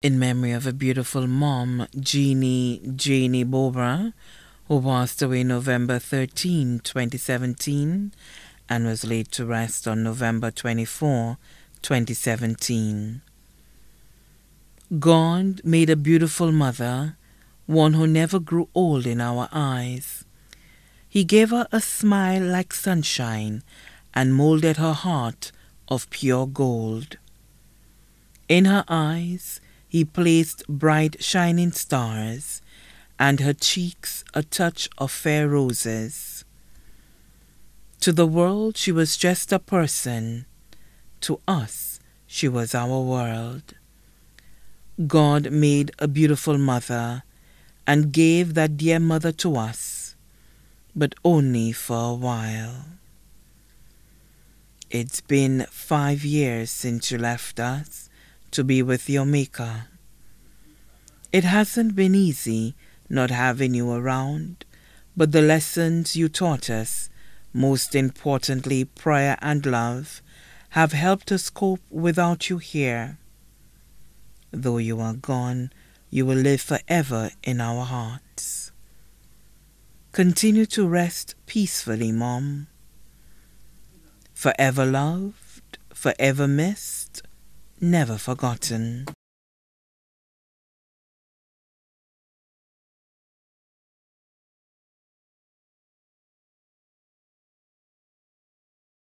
in memory of a beautiful mom, Jeanne Janie Beaubrun, who passed away November 13, 2017, and was laid to rest on November 24, 2017. God made a beautiful mother, one who never grew old in our eyes. He gave her a smile like sunshine and molded her heart of pure gold. In her eyes, he placed bright shining stars, and her cheeks a touch of fair roses. To the world she was just a person, to us she was our world. God made a beautiful mother and gave that dear mother to us, but only for a while. It's been five years since you left us to be with your Maker. It hasn't been easy not having you around, but the lessons you taught us, most importantly prayer and love, have helped us cope without you here. Though you are gone, you will live forever in our hearts. Continue to rest peacefully, Mom. Forever loved, forever missed, never forgotten.